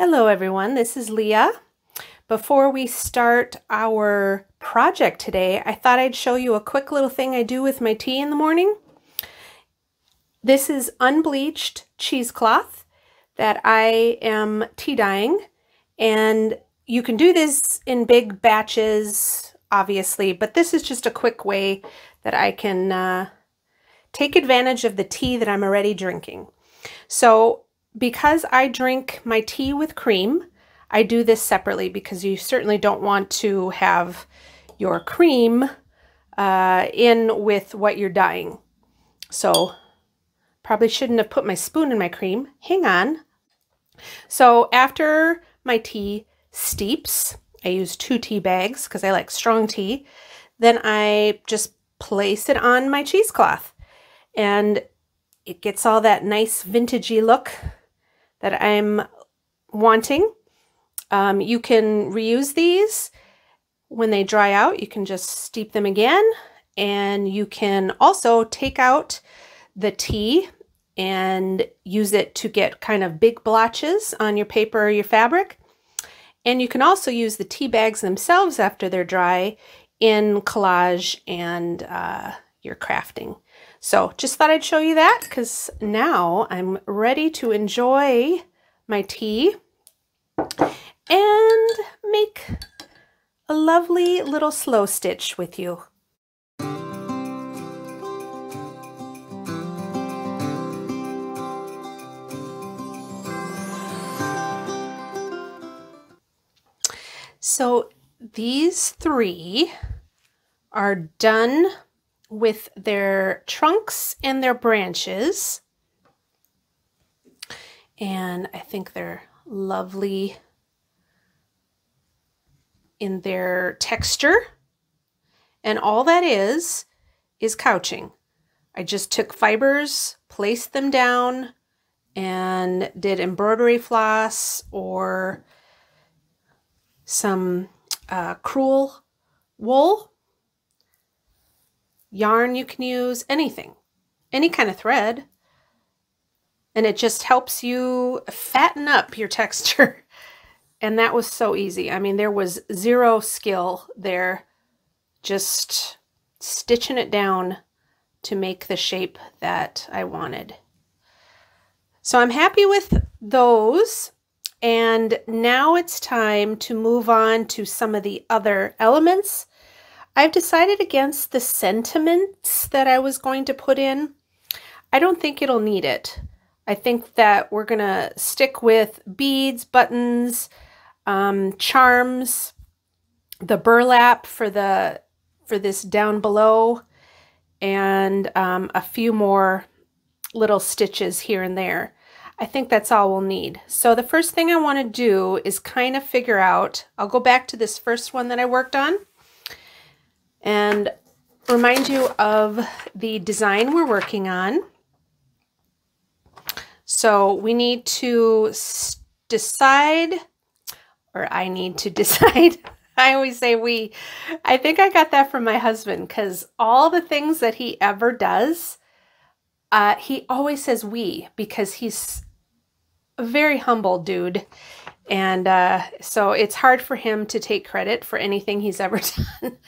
Hello everyone, this is Leah. Before we start our project today, I thought I'd show you a quick little thing I do with my tea in the morning. This is unbleached cheesecloth that I am tea dyeing and you can do this in big batches obviously, but this is just a quick way that I can uh, take advantage of the tea that I'm already drinking. So because I drink my tea with cream, I do this separately because you certainly don't want to have your cream uh, in with what you're dyeing. So probably shouldn't have put my spoon in my cream. Hang on. So after my tea steeps, I use two tea bags because I like strong tea. Then I just place it on my cheesecloth and it gets all that nice vintagey look that I'm wanting. Um, you can reuse these when they dry out. You can just steep them again and you can also take out the tea and use it to get kind of big blotches on your paper or your fabric. And you can also use the tea bags themselves after they're dry in collage and uh, your crafting. So just thought I'd show you that because now I'm ready to enjoy my tea and make a lovely little slow stitch with you. So these three are done with their trunks and their branches. And I think they're lovely in their texture. And all that is, is couching. I just took fibers, placed them down, and did embroidery floss or some uh, crewel wool yarn you can use, anything, any kind of thread. And it just helps you fatten up your texture. and that was so easy. I mean, there was zero skill there, just stitching it down to make the shape that I wanted. So I'm happy with those. And now it's time to move on to some of the other elements I've decided against the sentiments that I was going to put in. I don't think it'll need it. I think that we're going to stick with beads, buttons, um, charms, the burlap for the for this down below, and um, a few more little stitches here and there. I think that's all we'll need. So the first thing I want to do is kind of figure out, I'll go back to this first one that I worked on and remind you of the design we're working on. So we need to decide, or I need to decide. I always say we. I think I got that from my husband because all the things that he ever does, uh, he always says we because he's a very humble dude. And uh, so it's hard for him to take credit for anything he's ever done.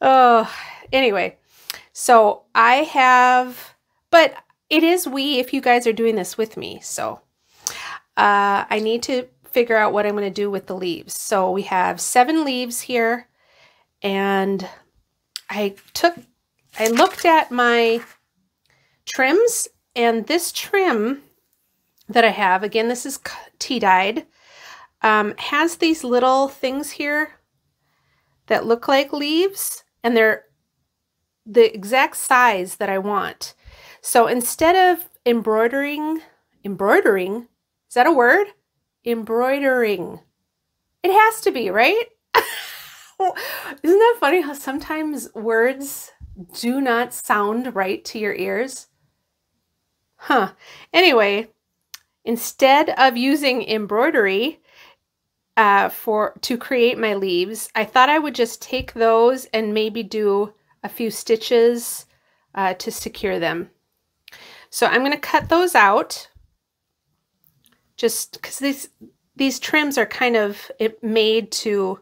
Oh, anyway, so I have, but it is we if you guys are doing this with me. So uh, I need to figure out what I'm going to do with the leaves. So we have seven leaves here and I took, I looked at my trims and this trim that I have, again, this is tea dyed, um, has these little things here that look like leaves and they're the exact size that I want. So instead of embroidering, embroidering, is that a word? Embroidering. It has to be, right? Isn't that funny how sometimes words do not sound right to your ears? Huh. Anyway, instead of using embroidery, uh, for to create my leaves. I thought I would just take those and maybe do a few stitches uh, to secure them. So I'm going to cut those out just because these these trims are kind of made to,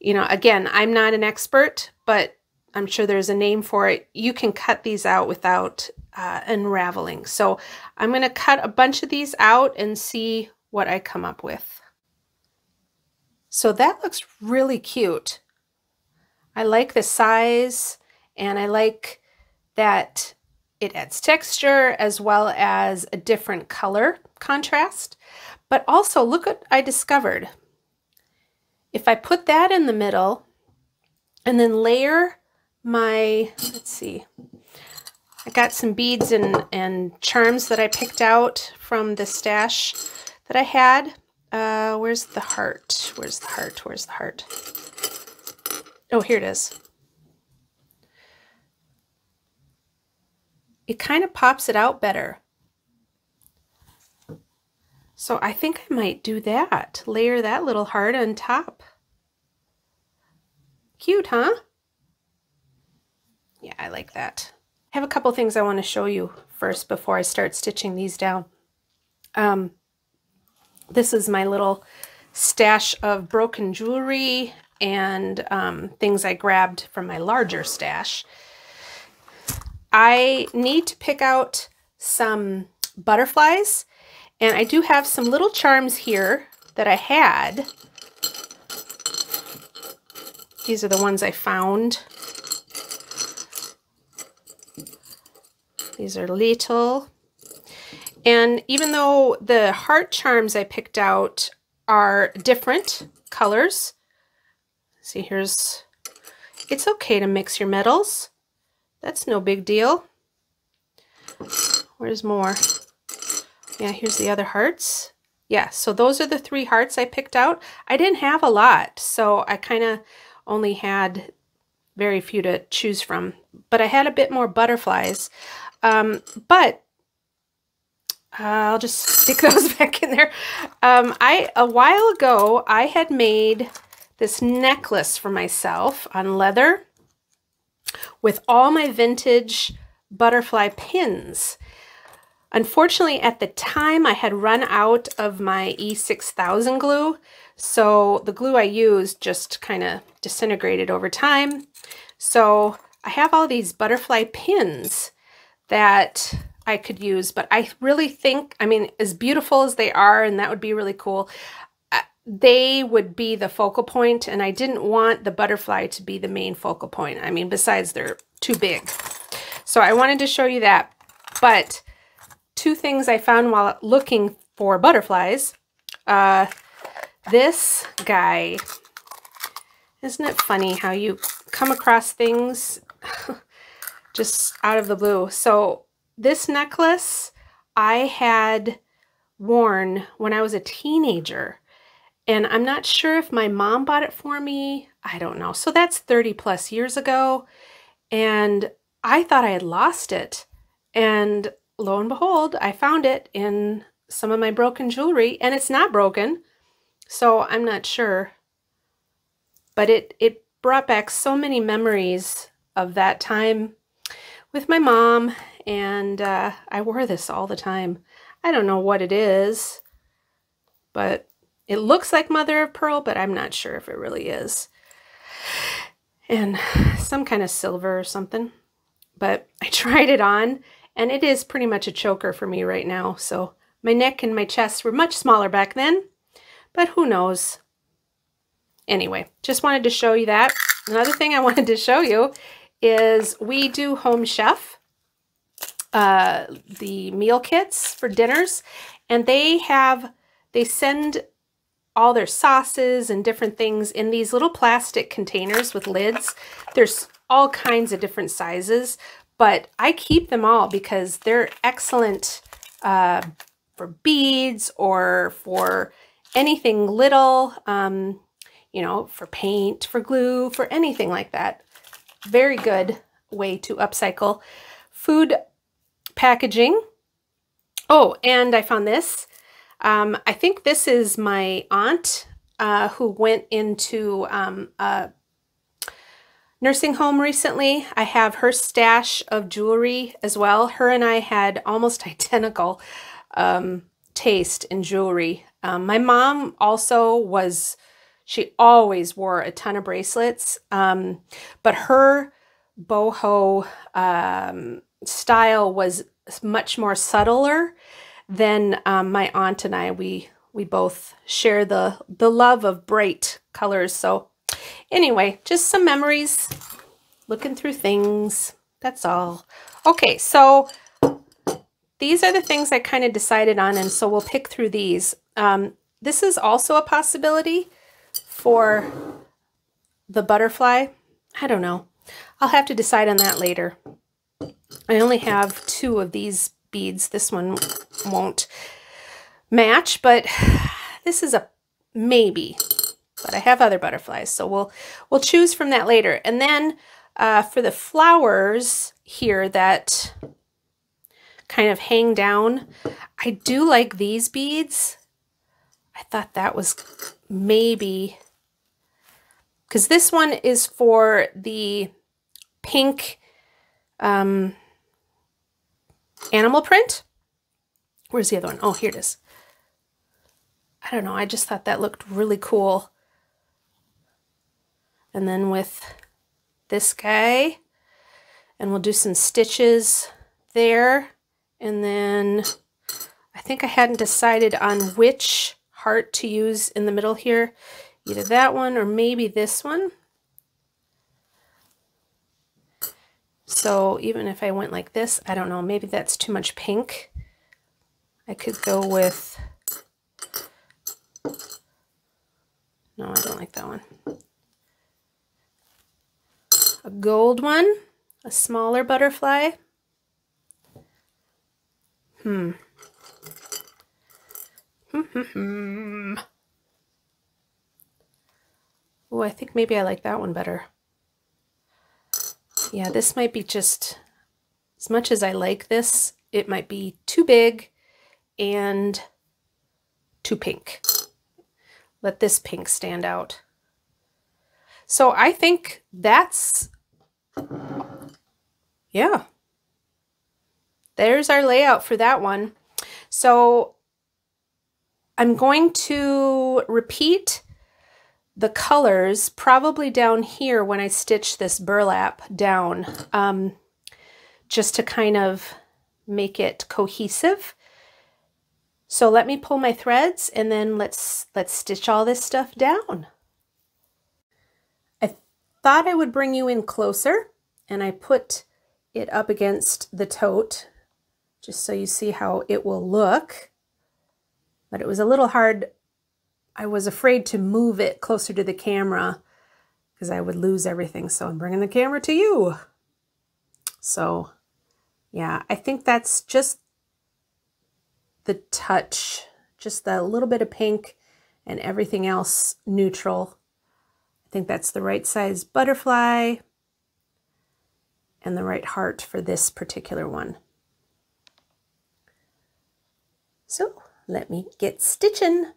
you know, again, I'm not an expert, but I'm sure there's a name for it. You can cut these out without uh, unraveling. So I'm going to cut a bunch of these out and see what I come up with. So that looks really cute. I like the size and I like that it adds texture as well as a different color contrast. But also look what I discovered. If I put that in the middle and then layer my, let's see, I got some beads and, and charms that I picked out from the stash that I had. Uh, where's the heart? Where's the heart? Where's the heart? Oh, here it is. It kind of pops it out better. So I think I might do that. Layer that little heart on top. Cute, huh? Yeah, I like that. I have a couple things I want to show you first before I start stitching these down. Um, this is my little stash of broken jewelry and um, things I grabbed from my larger stash. I need to pick out some butterflies and I do have some little charms here that I had. These are the ones I found. These are little. And even though the heart charms I picked out are different colors, see here's, it's okay to mix your metals. That's no big deal. Where's more? Yeah, here's the other hearts. Yeah, so those are the three hearts I picked out. I didn't have a lot, so I kind of only had very few to choose from. But I had a bit more butterflies. Um, but I'll just stick those back in there. Um, I A while ago, I had made this necklace for myself on leather with all my vintage butterfly pins. Unfortunately, at the time, I had run out of my E6000 glue, so the glue I used just kind of disintegrated over time. So I have all these butterfly pins that I could use, but I really think, I mean, as beautiful as they are, and that would be really cool, uh, they would be the focal point, and I didn't want the butterfly to be the main focal point. I mean, besides they're too big. So I wanted to show you that, but two things I found while looking for butterflies. Uh, this guy, isn't it funny how you come across things just out of the blue? So this necklace I had worn when I was a teenager. And I'm not sure if my mom bought it for me. I don't know. So that's 30 plus years ago. And I thought I had lost it. And lo and behold, I found it in some of my broken jewelry and it's not broken. So I'm not sure. But it, it brought back so many memories of that time with my mom and uh, I wore this all the time. I don't know what it is, but it looks like mother of pearl, but I'm not sure if it really is. And some kind of silver or something. But I tried it on and it is pretty much a choker for me right now. So my neck and my chest were much smaller back then, but who knows. Anyway, just wanted to show you that. Another thing I wanted to show you is we do Home Chef, uh, the meal kits for dinners, and they have, they send all their sauces and different things in these little plastic containers with lids. There's all kinds of different sizes, but I keep them all because they're excellent uh, for beads or for anything little, um, you know, for paint, for glue, for anything like that. Very good way to upcycle food packaging. Oh, and I found this. Um, I think this is my aunt uh, who went into um, a nursing home recently. I have her stash of jewelry as well. Her and I had almost identical um, taste in jewelry. Um, my mom also was, she always wore a ton of bracelets, um, but her boho um, style was much more subtler than um, my aunt and I. We we both share the the love of bright colors. So anyway, just some memories, looking through things. That's all. Okay, so these are the things I kind of decided on, and so we'll pick through these. Um, this is also a possibility for the butterfly. I don't know. I'll have to decide on that later. I only have two of these beads. This one won't match, but this is a maybe. But I have other butterflies, so we'll we'll choose from that later. And then uh, for the flowers here that kind of hang down, I do like these beads. I thought that was maybe because this one is for the pink um, animal print. Where's the other one? Oh, here it is. I don't know. I just thought that looked really cool. And then with this guy, and we'll do some stitches there. And then I think I hadn't decided on which heart to use in the middle here. Either that one or maybe this one. So even if I went like this, I don't know, maybe that's too much pink. I could go with, no, I don't like that one. A gold one, a smaller butterfly. Hmm. Hmm. Oh, I think maybe I like that one better. Yeah, this might be just, as much as I like this, it might be too big and too pink. Let this pink stand out. So I think that's, yeah. There's our layout for that one. So I'm going to repeat the colors probably down here when I stitch this burlap down um, just to kind of make it cohesive. So let me pull my threads and then let's let's stitch all this stuff down. I thought I would bring you in closer and I put it up against the tote just so you see how it will look. But it was a little hard I was afraid to move it closer to the camera because I would lose everything. So I'm bringing the camera to you. So yeah, I think that's just the touch, just the little bit of pink and everything else neutral. I think that's the right size butterfly and the right heart for this particular one. So let me get stitching.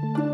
Thank you.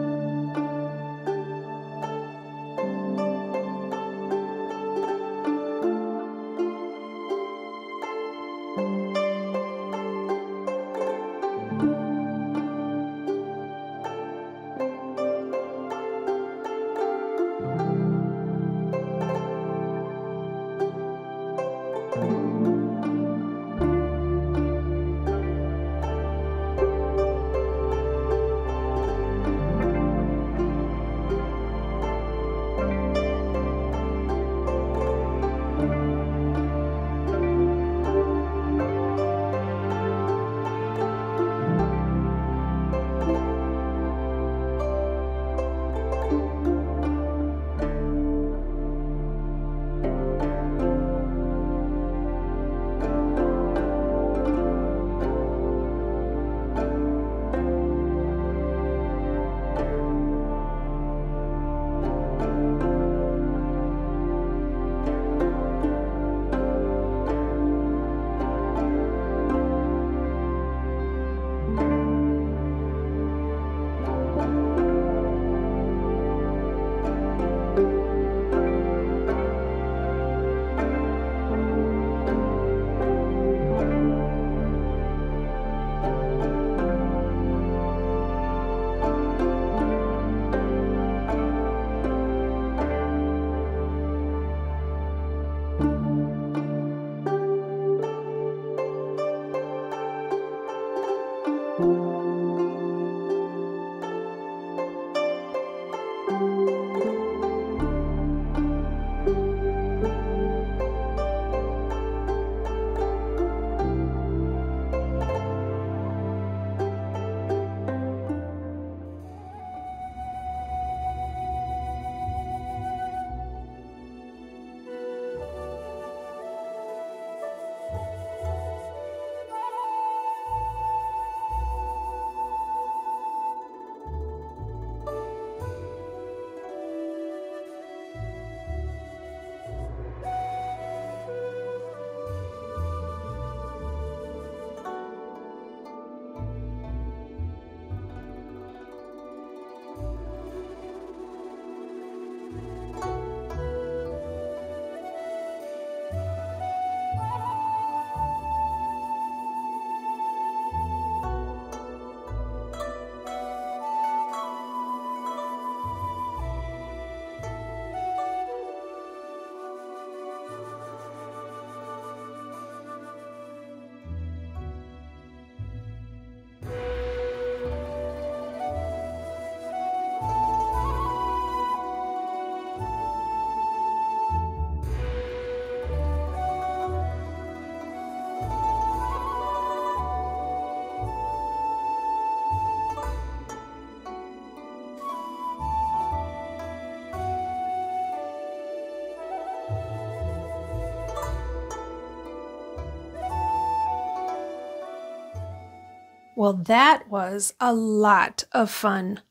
Well, that was a lot of fun.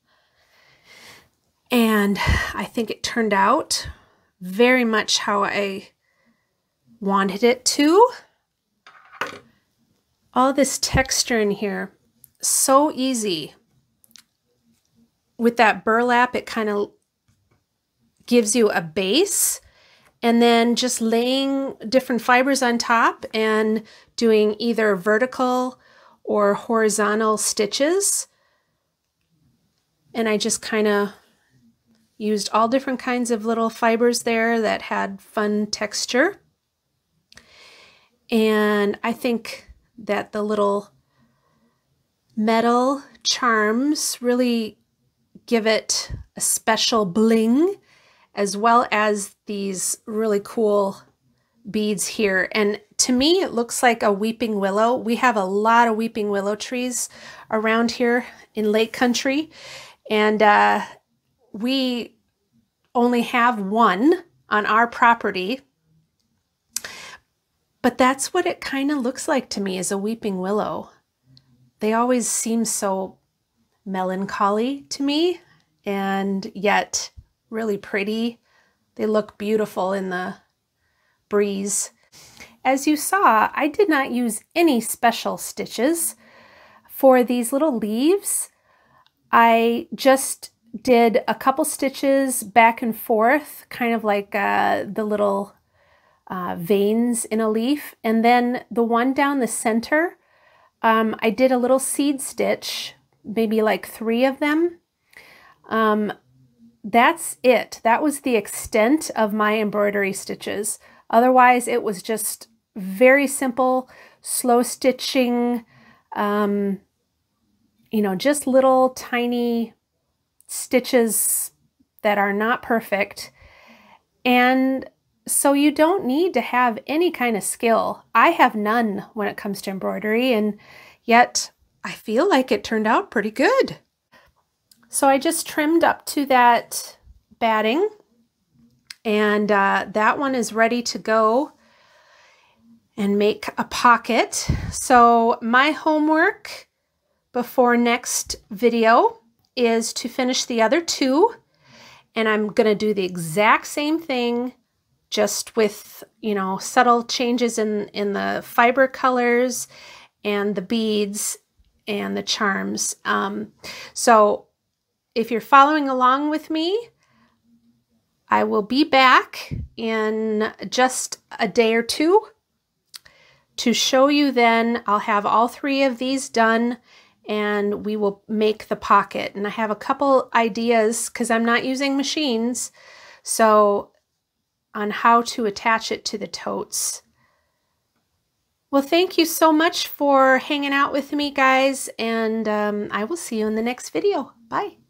And I think it turned out very much how I wanted it to. All this texture in here, so easy. With that burlap, it kind of gives you a base and then just laying different fibers on top and doing either vertical or horizontal stitches. And I just kind of used all different kinds of little fibers there that had fun texture. And I think that the little metal charms really give it a special bling as well as these really cool beads here. And to me, it looks like a weeping willow. We have a lot of weeping willow trees around here in Lake Country. And uh, we only have one on our property. But that's what it kind of looks like to me is a weeping willow. They always seem so melancholy to me, and yet really pretty. They look beautiful in the breeze. As you saw, I did not use any special stitches for these little leaves. I just did a couple stitches back and forth, kind of like uh, the little uh, veins in a leaf. And then the one down the center, um, I did a little seed stitch, maybe like three of them. Um, that's it. That was the extent of my embroidery stitches. Otherwise, it was just very simple, slow stitching, um, you know, just little tiny stitches that are not perfect. And so you don't need to have any kind of skill. I have none when it comes to embroidery, and yet I feel like it turned out pretty good. So I just trimmed up to that batting and uh, that one is ready to go and make a pocket. So my homework before next video is to finish the other two and I'm going to do the exact same thing just with, you know, subtle changes in, in the fiber colors and the beads and the charms. Um, so if you're following along with me, I will be back in just a day or two to show you then. I'll have all three of these done and we will make the pocket. And I have a couple ideas because I'm not using machines. So on how to attach it to the totes. Well, thank you so much for hanging out with me, guys, and um, I will see you in the next video. Bye.